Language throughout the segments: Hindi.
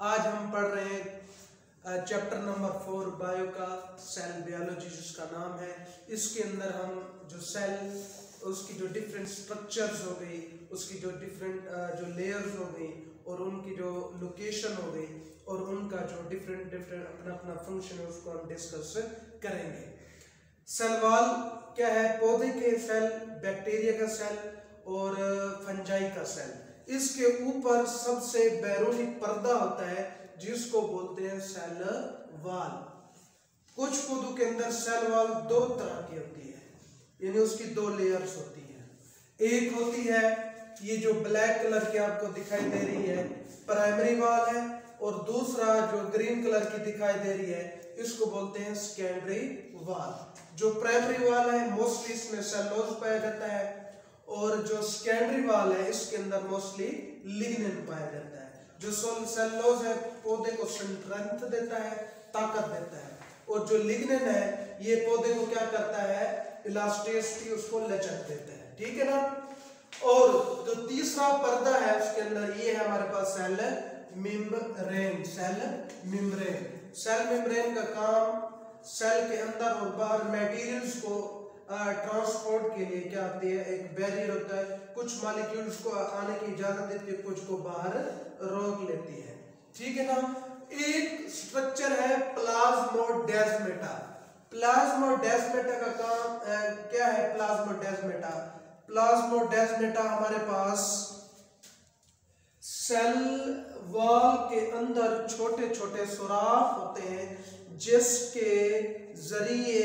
आज हम पढ़ रहे हैं चैप्टर नंबर फोर बायो का सेल बायोलॉजी जिसका नाम है। इसके अंदर हम जो सेल उसकी जो डिफरेंट स्ट्रक्चर्स हो गई, उसकी जो डिफरेंट जो लेयर्स हो गई, और उनकी जो लोकेशन हो गई, और उनका जो डिफरेंट डिफरेंट अपना अपना फ़ंक्शन है, उसको हम डिस्कस करेंगे। सेल वॉल क्या है? पौधे के सेल बैक्टीरिया का सेल और फंजाई का सेल इसके ऊपर सबसे बैरूनी पर्दा होता है, जिसको बोलते हैं सेल वाल। कुछ पौधों के अंदर सेल वाल दो तरह की होती है, यानी उसकी दो लेयर्स होती है। एक होती है, ये जो ब्लैक कलर की आपको दिखाई दे रही है, प्राइमरी वाल है, और दूसरा जो ग्रीन कलर की दिखाई दे रही है, इसको बोलते हैं सेकेंडरी वाल। जो प्राइमरी वाल है, मोस्टली इसमें सेलोज पाया जाता है और जो सेकेंडरी वाल है, इसके अंदर मोस्टली लिग्निन पाया जाता है। जो सेलोज है, पौधे को स्ट्रेंथ देता है, ताकत देता है। और जो लिग्निन है, ये पौधे को क्या करता है? इलास्टिसिटी उसको लचक देता है। ठीक है ना? और जो तीसरा पर्दा है, उसके अंदर ये है हमारे पास cell membrane cell membrane cell membrane का काम सेल के अंदर और बाहर मटेरियल्स को ट्रांसपोर्ट के लिए क्या आती है? एक बैरियर होता है। कुछ मालिक्यूल्स को आने की इजाज़त देती है, कुछ को बाहर रोक लेती है। ठीक है ना? एक स्ट्रक्चर है प्लाज्मोडेस्मेटा प्लाज्मोडेस्मेटा का काम क्या है प्लाज्मोडेस्मेटा प्लाज्मोडेस्मेटा हमारे पास सेल वॉल के अंदर छोटे छोटे सुराख होते हैं। जिसके ज़रिए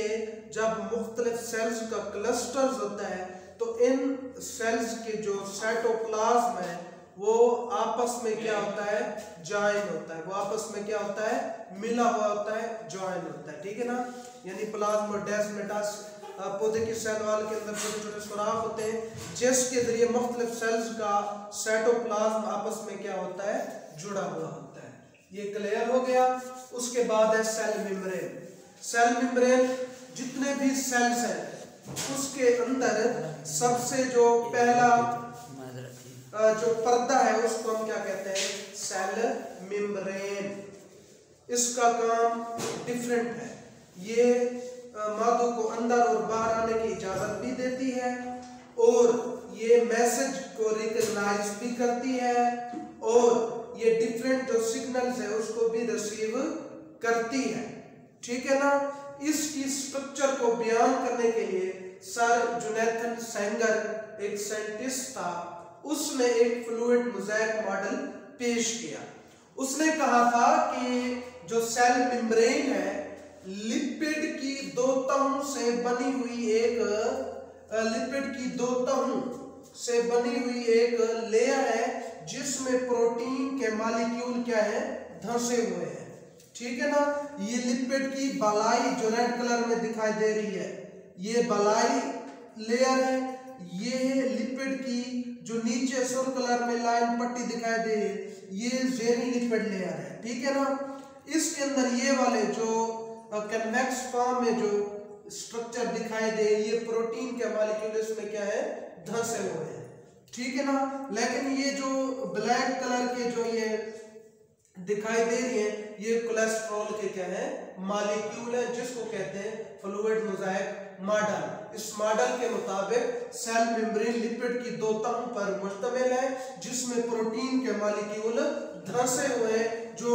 जब मुख्तलिफ़ सेल्स का क्लस्टर्स होता है तो इन सेल्स के जो साइटोप्लाज्म है, वो आपस में क्या होता है? ज्वाइन होता है। वो आपस में क्या होता है? मिला हुआ होता है ज्वाइन होता है। ठीक है ना? यानी प्लाज्मोडेस्मेटास पौधे की सेल वाल के अंदर छोटे छोटे सुराख होते हैं, जिसके ज़रिए मुख्तलिफ़ सेल्स का साइटोप्लाज्म आपस में क्या होता है? जुड़ा हुआ होता है। ये क्लियर हो गया। उसके बाद है सेल मेम्ब्रेन सेल मेम्ब्रेन जितने भी सेल्स हैं, उसके अंदर सबसे जो पहला जो पर्दा है, उसको हम क्या कहते हैं? सेल मेम्ब्रेन इसका काम डिफरेंट है। ये मादों को अंदर और बाहर आने की इजाज़त भी देती है और ये मैसेज को रिकग्नाइज भी करती है और ये डिफरेंट जो सिग्नल्स है, उसको भी रिसीव करती है। ठीक है ना? इसकी स्ट्रक्चर को बयान करने के लिए सर जुनेथन सेंगर एक साइंटिस्ट था, उसने एक फ्लूइड मोजाइक मॉडल पेश किया। उसने कहा था कि जो सेल मेम्ब्रेन है लिपिड की दो तहों से बनी हुई एक लिपिड की दो तहों से बनी हुई एक लेयर है जिसमें प्रोटीन के मालिक्यूल क्या है? धंसे हुए हैं। ठीक है ना? ये लिपिड की बलाई जो रेड कलर में दिखाई दे रही है, ये बलाई लेयर है। ये लिपिड की जो नीचे सुर कलर में लाइन पट्टी दिखाई दे रही है, ये जेरी लिपिड लेयर है। ठीक है ना? इसके अंदर ये वाले जो कन्वेक्स फॉर्म में जो स्ट्रक्चर दिखाई दे ये प्रोटीन के मालिक्यूल इसमें क्या है? धंसे हुए हैं। ठीक है ना? लेकिन ये जो ब्लैक कलर के जो ये दिखाई दे रही है, ये कोलेस्ट्रॉल के क्या है? मालिक्यूल है, जिसको कहते हैं फ्लूइड मोजाइक मॉडल इस मॉडल के मुताबिक सेल मेम्ब्रेन लिपिड की दो तहों पर मुश्तमिल है, जिसमें प्रोटीन के मालिक्यूल धंसे हुए हैं, जो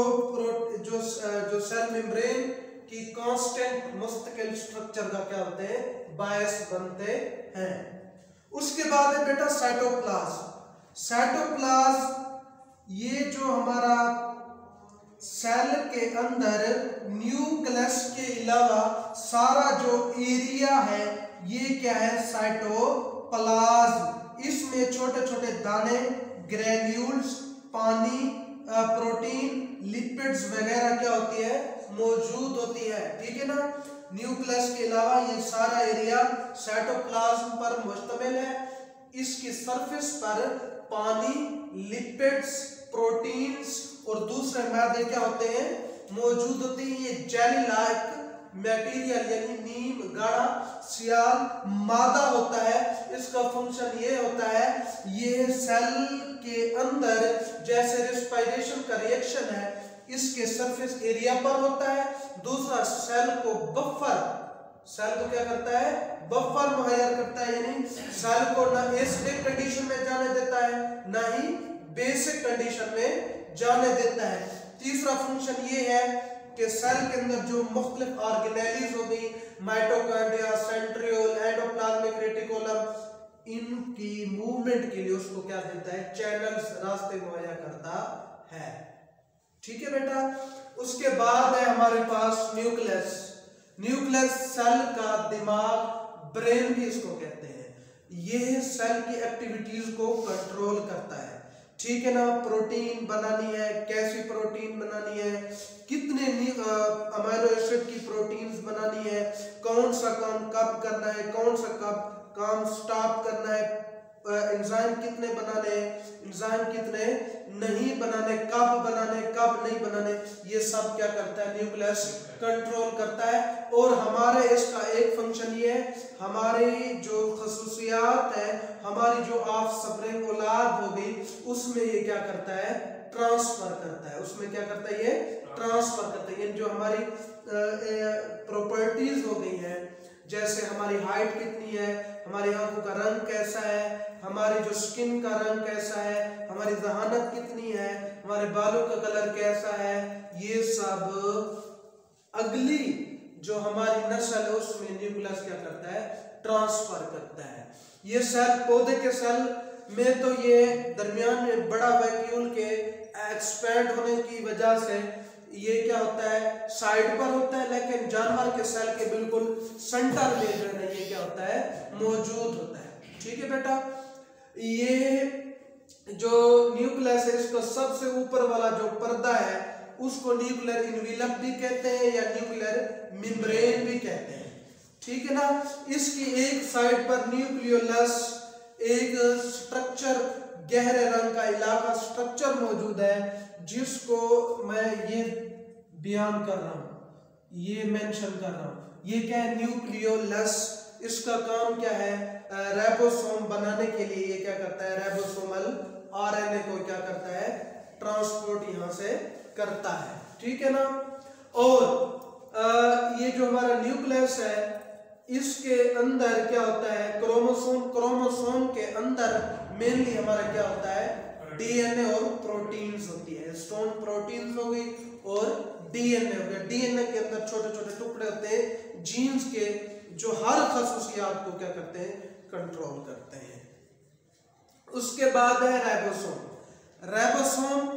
जो जो सेल मेम्ब्रेन की कांस्टेंट मुस्तकिल स्ट्रक्चर का क्या होते हैं? बायस बनते हैं। उसके बाद है बेटा साइटोप्लाज्म साइटोप्लाज्म ये जो हमारा सेल के अंदर न्यूक्लियस के अलावा सारा जो एरिया है, ये क्या है? साइटोप्लाज्म इसमें छोटे छोटे दाने ग्रेन्यूल्स पानी प्रोटीन लिपिड्स वगैरह क्या होती है? मौजूद होती है। ठीक है ना? न्यूक्लियस के अलावा ये सारा एरिया साइटोप्लाज्म पर मुश्तमिल है। इसकी सरफेस पर पानी, लिपिड्स, प्रोटीन्स और दूसरे मैदे क्या होते हैं? मौजूद होते हैं ये जेली लाइक मटेरियल, यानी नीम, गाढ़ा, सियाल, मादा होता है। इसका फ़ंक्शन ये होता है, ये सेल के अंदर जैसे रिस्पायरेशन का रिएक्शन है इसके सरफेस एरिया पर होता है, दूसरा सेल को बफर सेल को क्या करता है? बफर मुहैया करता है, यानी सेल को ना एसिडिक कंडीशन में जाने देता है, ना ही बेसिक कंडीशन में जाने देता है। तीसरा फ़ंक्शन ये है कि सेल के अंदर जो मुख्तलिफ़ ऑर्गेनेलीज हो गई माइटोकॉन्ड्रिया सेंट्रियोल एंडोप्लाज्मिक रेटिकुलम इनकी मूवमेंट के लिए उसको क्या देता है? चैनल्स रास्ते मुहैया करता है। ठीक है बेटा? उसके बाद है हमारे पास न्यूक्लियस। न्यूक्लियस सेल का दिमाग, ब्रेन भी इसको कहते हैं। ये सेल की एक्टिविटीज़ को कंट्रोल करता है। ठीक है ना? प्रोटीन बनानी है, कैसी प्रोटीन बनानी है, कितने अमाइनो एसिड की प्रोटीन्स बनानी है, कौन सा काम कब करना है, कौन सा कब काम स्टॉप करना है इंजाइम कितने बनाने इंजाइम कितने नहीं बनाने, कब बनाने, कब नहीं बनाने, ये सब क्या करता है? न्यूक्लियस कंट्रोल करता है। और हमारे इसका एक फ़ंक्शन ये है, हमारी जो खसूसियात है, हमारी जो ऑफ़ स्प्रिंग औलाद हो गई, उसमें ये क्या करता है? ट्रांसफ़र करता है। उसमें क्या करता है ये? ट्रांसफ़र करता है। जो हमारी प्रॉपर्टीज़ हो गई है, जैसे हमारी हाइट कितनी है हमारी आँखों का रंग कैसा है? हमारी जो स्किन का रंग कैसा है? हमारी जहानत कितनी है? हमारे बालों का कलर कैसा है? ये सब अगली जो हमारी नस्ल है, उसमें न्यूक्लियस क्या करता है? ट्रांसफ़र करता है। ये सेल पौधे के सेल में तो ये दरमियान में बड़ा वैक्यूल के एक्सपैंड होने की वजह से ये क्या होता है? साइड पर होता है, लेकिन जानवर के सेल के बिल्कुल सेंटर में जो है ये क्या होता है? मौजूद होता है। ठीक है बेटा? ये जो न्यूक्लियस है, इसका सबसे ऊपर वाला जो पर्दा है, उसको न्यूक्लियर इनविलप भी कहते हैं या न्यूक्लियर मेम्ब्रेन भी कहते हैं। ठीक है ना? इसकी एक साइड पर न्यूक्लियोलस एक स्ट्रक्चर गहरे रंग का इलाका स्ट्रक्चर मौजूद है जिसको मैं ये बयान कर रहा हूँ ये मेंशन कर रहा हूँ। ये क्या है? न्यूक्लियोलस इसका काम क्या है? रेबोसोम बनाने के लिए ये क्या करता है? रेबोसोमल आरएनए को क्या करता है? ट्रांसपोर्ट यहाँ से करता है। ठीक है ना? और आ, ये जो हमारा न्यूक्लियस है इसके अंदर क्या होता है? क्रोमोसोम क्रोमोसोम के अंदर मेनली हमारा क्या होता है? डीएनए और प्रोटीन्स होती है। स्टोन प्रोटीन्स हो गई और डीएनए हो गया। डीएनए के अंदर छोटे छोटे टुकड़े होते हैं। जीन्स के जो हर खसूसियात को क्या करते हैं? कंट्रोल करते हैं। उसके बाद है राइबोसोम राइबोसोम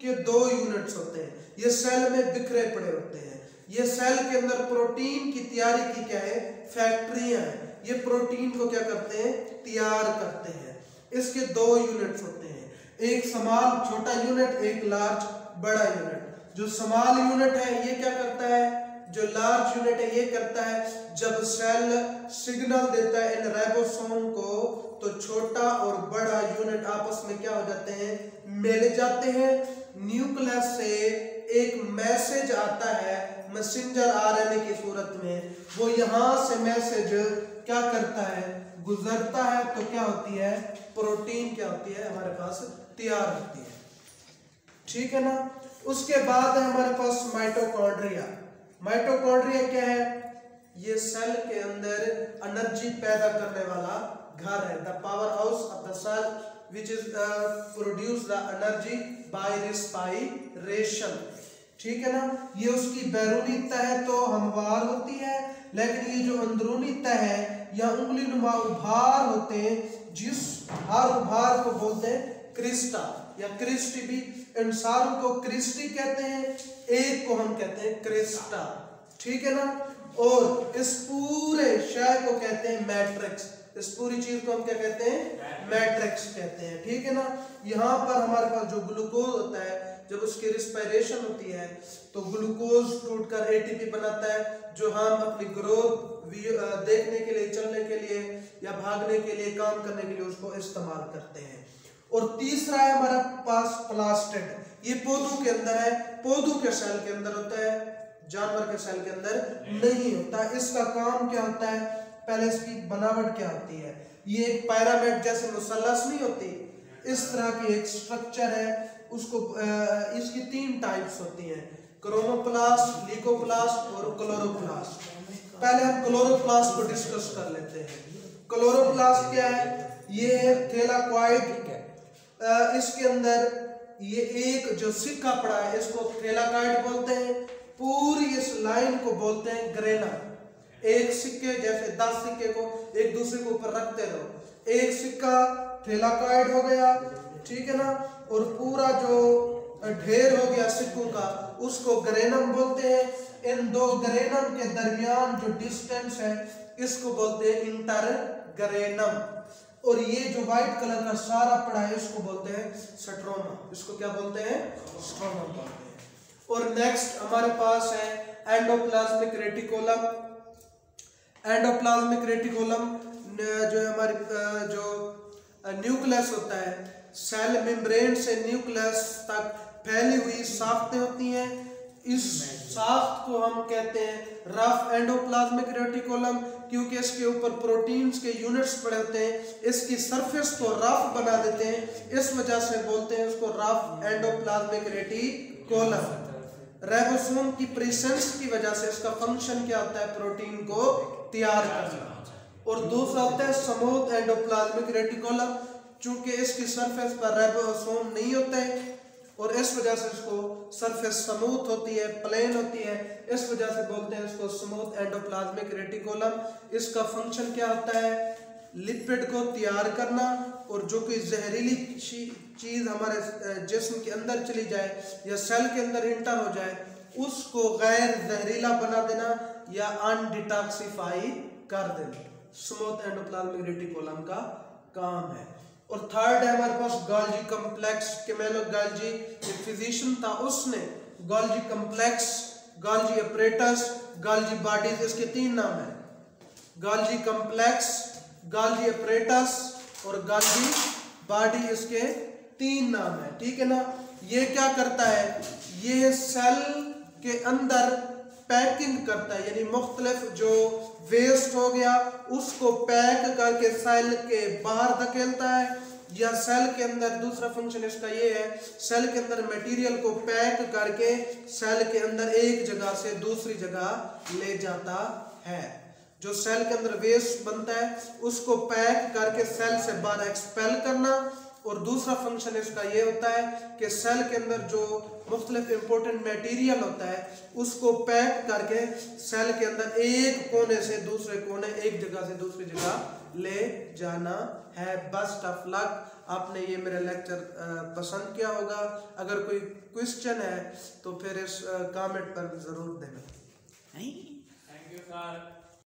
के दो यूनिट्स होते हैं। ये सेल में बिखरे पड़े होते हैं। ये सेल के अंदर प्रोटीन की तैयारी की क्या है? फैक्ट्रियाँ हैं। ये प्रोटीन को क्या करते हैं? तैयार करते हैं। इसके दो यूनिट्स होते हैं। एक समाल छोटा यूनिट एक लार्ज बड़ा यूनिट जो समाल यूनिट है, ये क्या करता है? जो लार्ज यूनिट है, ये करता है, जब सेल सिग्नल देता है इन राइबोसोम को तो छोटा और बड़ा यूनिट आपस में क्या हो जाते हैं? मिल जाते हैं। न्यूक्लियस से एक मैसेज आता है मैसेंजर आरएनए की सूरत में। वो यहाँ से मैसेज क्या करता है? गुजरता है तो क्या होती है? प्रोटीन क्या होती है? हमारे पास तैयार होती है। ठीक है ना? उसके बाद है हमारे पास माइटोकॉन्ड्रिया। माइटोकॉन्ड्रिया क्या है? ये सेल के अंदर एनर्जी पैदा करने वाला घर है। The power house of the cell which is produce the energy by respiration ठीक है ना? ये उसकी बैरूनी तह तो हमवार होती है लेकिन ये जो अंदरूनी तह है या उंगली नुमा उभार होते हैं जिस हर उभार को बोलते हैं क्रिस्टा या क्रिस्टी भी इन सारों को क्रिस्टी कहते हैं एक को हम कहते हैं क्रिस्टा। ठीक है ना? और इस पूरे शय को कहते हैं मैट्रिक्स। इस पूरी चीज़ को हम क्या कहते हैं? मैट्रिक्स कहते हैं। ठीक है ना? यहाँ पर हमारे पास जो ग्लूकोज होता है जब उसकी रिस्पायरेशन होती है तो ग्लूकोज टूटकर एटीपी बनाता है, जो हम अपनी ग्रोथ देखने के लिए, चलने के लिए या भागने के लिए, काम करने के लिए उसको इस्तेमाल करते हैं। और तीसरा है हमारा पास प्लास्टिड। ये पौधों के अंदर है, पौधों के सेल के अंदर होता है, जानवर के सेल के अंदर नहीं होता। इसका काम क्या होता है? पहले इसकी बनावट क्या होती है? ये एक पैरामिड जैसे मुसलस नहीं होती? इस तरह की एक स्ट्रक्चर है उसको इसकी तीन टाइप्स होती हैं। क्रोमोप्लास्ट लिकोप्लास्ट और क्लोरोप्लास्ट पहले हम क्लोरोप्लास्ट को डिस्कस कर लेते हैं। क्लोरोप्लास्ट क्या है? ये थेलाक्वाइड इसके अंदर ये एक जो सिक्का पड़ा है, इसको थेलाकाइड बोलते हैं। पूरी इस लाइन को बोलते हैं ग्रेना एक सिक्के जैसे दस सिक्के को एक दूसरे के ऊपर रखते रहो। एक सिक्का थेलाकाइड हो गया, ठीक है ना? और पूरा जो ढेर हो गया सिक्कों का, उसको ग्रेनम बोलते हैं। इन दो ग्रेनम के दरमियान जो डिस्टेंस है, इसको बोलते हैं इंटर ग्रेनम और ये जो व्हाइट कलर का सारा पड़ा है, इसको बोलते हैं सट्रोमा इसको क्या बोलते हैं? स्ट्रोमा बोलते हैं। और नेक्स्ट हमारे पास है एंडोप्लाज्मिक रेटिकोलम एंडोप्लाज्मिक रेटिकोलम जो हमारी जो न्यूक्लियस होता है सेल मेम्ब्रेन से न्यूक्लियस तक फैली हुई साख्तें होती हैं। इस साख्त को हम कहते हैं रफ एंडोप्लाज्मिक रेटिकुलम क्योंकि इसके ऊपर प्रोटीन्स के यूनिट्स पड़े होते हैं। इसकी सरफेस को रफ बना देते हैं। इस वजह से बोलते हैं उसको रफ एंडोप्लाज्मिक रेटिकुलम रेबोसोम की प्रेजेंस की वजह से इसका फ़ंक्शन क्या होता है? प्रोटीन को तैयार करना। और दूसरा होता है समूथ एंडोप्लाज्मिक रेटिकुलम चूँकि इसकी सरफेस पर रेबोसोम नहीं होते, और इस वजह से इसको सरफेस स्मूथ होती है प्लेन होती है, इस वजह से बोलते हैं इसको स्मूथ एंडोप्लाज्मिक रेटिकुलम इसका फ़ंक्शन क्या होता है? लिपिड को तैयार करना, और जो कोई जहरीली चीज़ हमारे जिस्म के अंदर चली जाए, या सेल के अंदर इंटर हो जाए, उसको गैर जहरीला बना देना, या अनडिटॉक्सिफाई कर देना। स्मूथ एंडोप्लाज्मिक रेटिकुलम का काम है। और थर्ड है हमारे पास गॉल्जी कम्प्लेक्स केमेलो गॉल्जी एक फिजिशियन था उसने। Golgi complex Golgi apparatus Golgi bodies इसके तीन नाम है। गॉल्जी कम्प्लेक्स गॉल्जी अपरेटस और गॉल्जी बॉडी इसके तीन नाम है। ठीक है ना? ये क्या करता है? ये सेल के अंदर पैकिंग करता है, यानी मुख्तलिफ़ जो वेस्ट हो गया, उसको पैक करके सेल के बाहर धकेलता है। या सेल के अंदर दूसरा फ़ंक्शन इसका ये है सेल के अंदर मटेरियल को पैक करके सेल के अंदर एक जगह से दूसरी जगह ले जाता है। जो सेल के अंदर वेस्ट बनता है, उसको पैक करके सेल से बाहर एक्सपेल करना और दूसरा फ़ंक्शन इसका ये होता है कि सेल के अंदर जो मुख्तलिफ़ इम्पोर्टेंट मटेरियल होता है उसको पैक करके सेल के अंदर एक कोने से दूसरे कोने एक जगह से दूसरी जगह ले जाना है। बस टफ लक आपने ये मेरा लेक्चर पसंद किया होगा। अगर कोई क्वेश्चन है तो फिर इस कमेंट पर ज़रूर देना। Thank you sir